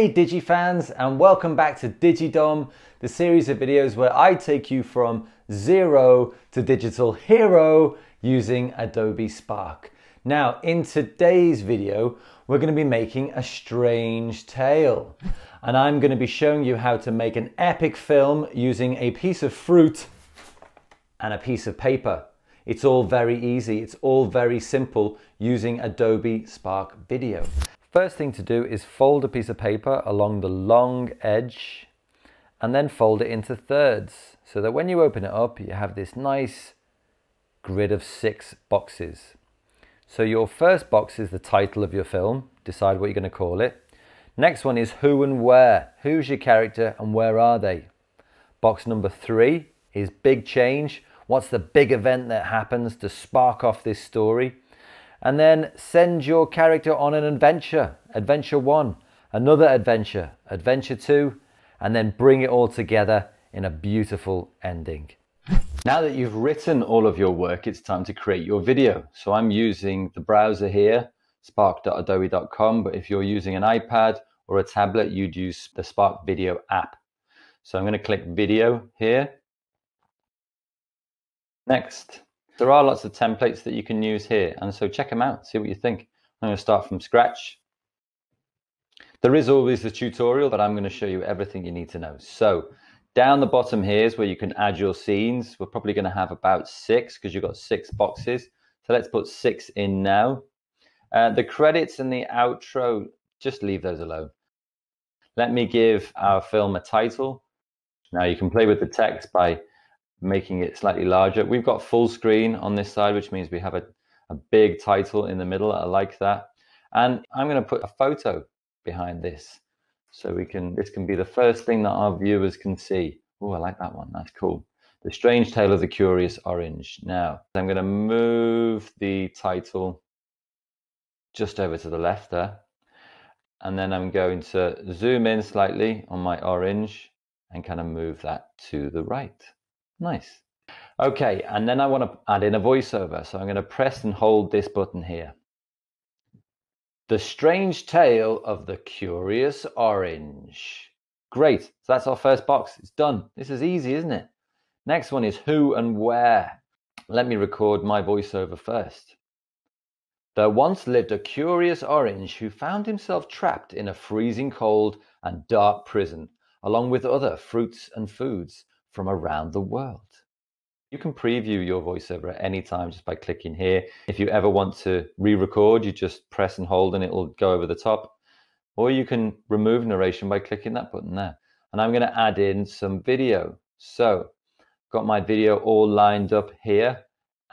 Hey DigiFans and welcome back to DigiDom, the series of videos where I take you from zero to digital hero using Adobe Spark. Now in today's video, we're going to be making a strange tale and I'm going to be showing you how to make an epic film using a piece of fruit and a piece of paper. It's all very easy, it's all very simple using Adobe Spark Video. First thing to do is fold a piece of paper along the long edge and then fold it into thirds so that when you open it up you have this nice grid of six boxes. So your first box is the title of your film, decide what you're going to call it. Next one is who and where, who's your character and where are they? Box number three is big change, what's the big event that happens to spark off this story? And then send your character on an adventure. Adventure one, another adventure, adventure two, and then bring it all together in a beautiful ending. Now that you've written all of your work, it's time to create your video. So I'm using the browser here, spark.adobe.com, but if you're using an iPad or a tablet, you'd use the Spark Video app. So I'm going to click video here. Next, there are lots of templates that you can use here. And so check them out, see what you think. I'm going to start from scratch. There is always the tutorial, but I'm going to show you everything you need to know. So down the bottom here is where you can add your scenes. We're probably going to have about six because you've got six boxes. So let's put six in now. Uh, the credits and the outro, just leave those alone. Let me give our film a title. Now you can play with the text by making it slightly larger. We've got full screen on this side, which means we have a, a big title in the middle. I like that. And I'm going to put a photo behind this. So we can, this can be the first thing that our viewers can see. Oh, I like that one. That's cool. The Strange Tale of the Curious Orange. Now, I'm going to move the title just over to the left there. And then I'm going to zoom in slightly on my orange and kind of move that to the right. Nice. Okay, and then I want to add in a voiceover. So I'm going to press and hold this button here. The Strange Tale of the Curious Orange. Great. So that's our first box. It's done. This is easy, isn't it? Next one is who and where. Let me record my voiceover first. There once lived a curious orange who found himself trapped in a freezing cold and dark prison, along with other fruits and foods from around the world. You can preview your voiceover at any time just by clicking here. If you ever want to re-record, you just press and hold and it will go over the top. Or you can remove narration by clicking that button there. And I'm going to add in some video. So got my video all lined up here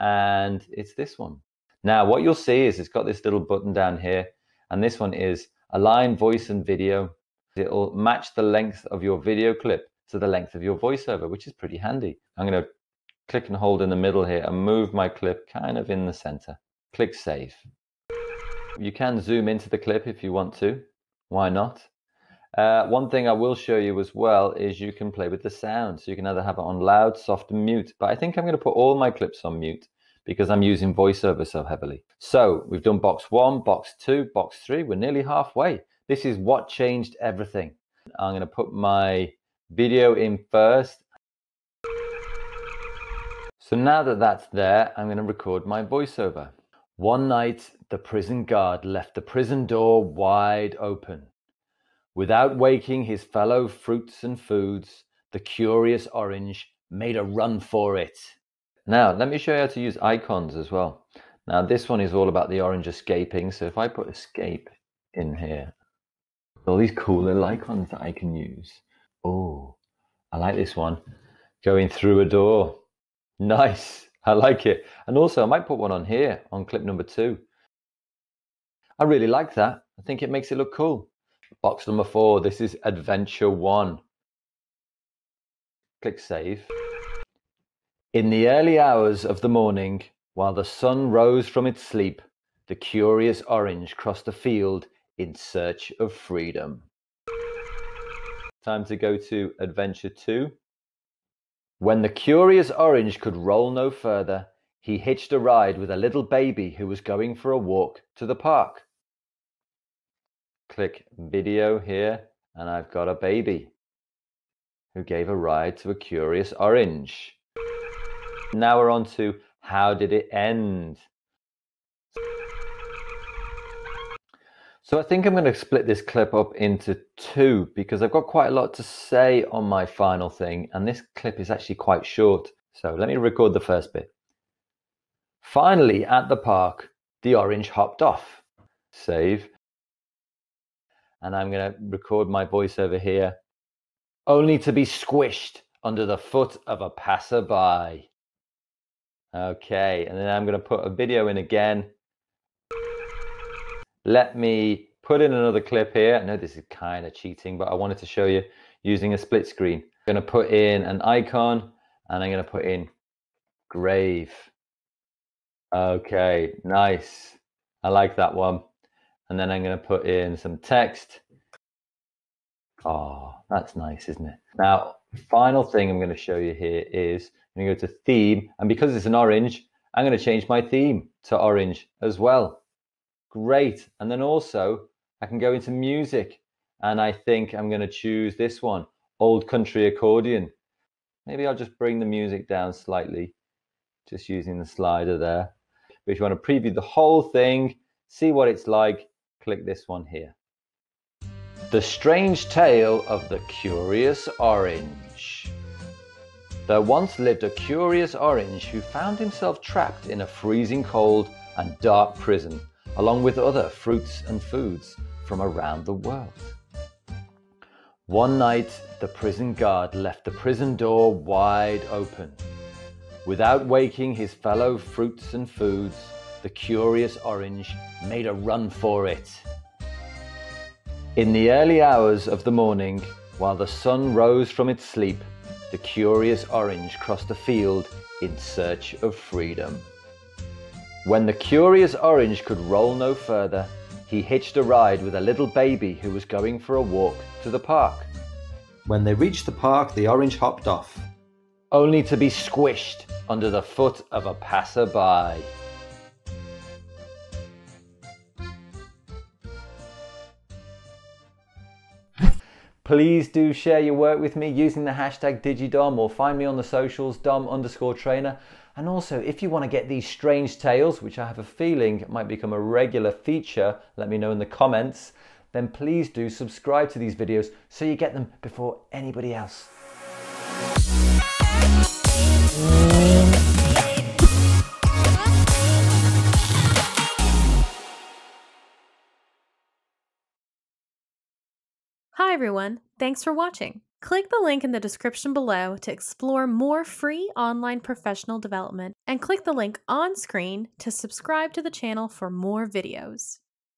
and it's this one. Now what you'll see is it's got this little button down here and this one is align voice and video. It'll match the length of your video clip to the length of your voiceover, which is pretty handy. I'm going to click and hold in the middle here and move my clip kind of in the center. Click save. You can zoom into the clip if you want to. Why not? Uh, one thing I will show you as well is you can play with the sound. So you can either have it on loud, soft, and mute. But I think I'm going to put all my clips on mute because I'm using voiceover so heavily. So we've done box one, box two, box three. We're nearly halfway. This is what changed everything. I'm going to put my video in first. So now that that's there, I'm going to record my voiceover. One night, the prison guard left the prison door wide open. Without waking his fellow fruits and foods, the curious orange made a run for it. Now, let me show you how to use icons as well. Now, this one is all about the orange escaping. So if I put escape in here, all these cool little icons that I can use. Oh, I like this one. Going through a door. Nice. I like it. And also, I might put one on here on clip number two. I really like that. I think it makes it look cool. Box number four. This is Adventure One. Click Save. In the early hours of the morning, while the sun rose from its sleep, the curious orange crossed the field in search of freedom. Time to go to adventure two. When the curious orange could roll no further, he hitched a ride with a little baby who was going for a walk to the park. Click video here And I've got a baby who gave a ride to a curious orange. Now we're on to how did it end? So I think I'm going to split this clip up into two because I've got quite a lot to say on my final thing, and this clip is actually quite short. So let me record the first bit. Finally, at the park, the orange hopped off. Save. And I'm going to record my voice over here, only to be squished under the foot of a passerby. Okay, and then I'm going to put a video in again let me put in another clip here. I know this is kind of cheating, but I wanted to show you using a split screen. I'm going to put in an icon and I'm going to put in grave. Okay, nice. I like that one. And then I'm going to put in some text. Oh, that's nice, isn't it? Now, final thing I'm going to show you here is I'm going to go to theme. And because it's an orange, I'm going to change my theme to orange as well. Great. And then also I can go into music and I think I'm going to choose this one, Old Country Accordion. Maybe I'll just bring the music down slightly, just using the slider there. But if you want to preview the whole thing, see what it's like, click this one here. The Strange Tale of the Curious Orange. There once lived a curious orange who found himself trapped in a freezing cold and dark prison along with other fruits and foods from around the world. One night, the prison guard left the prison door wide open. Without waking his fellow fruits and foods, the curious orange made a run for it. In the early hours of the morning, while the sun rose from its sleep, the curious orange crossed a field in search of freedom. When the curious orange could roll no further, he hitched a ride with a little baby who was going for a walk to the park. When they reached the park, the orange hopped off. Only to be squished under the foot of a passerby. Please do share your work with me using the hashtag DigiDom or find me on the socials, dom underscore traynor. And also, if you want to get these strange tales, which I have a feeling might become a regular feature, let me know in the comments, then please do subscribe to these videos so you get them before anybody else. Hi everyone, thanks for watching. Click the link in the description below to explore more free online professional development and click the link on screen to subscribe to the channel for more videos.